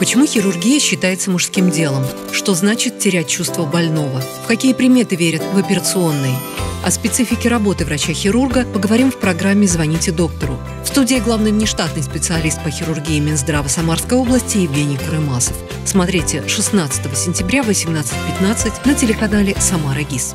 Почему хирургия считается мужским делом? Что значит терять чувство больного? В какие приметы верят в операционной? О специфике работы врача-хирурга поговорим в программе «Звоните доктору». В студии главный внештатный специалист по хирургии Минздрава Самарской области Евгений Крымасов. Смотрите 16 сентября в 18.15 на телеканале «Самара ГИС».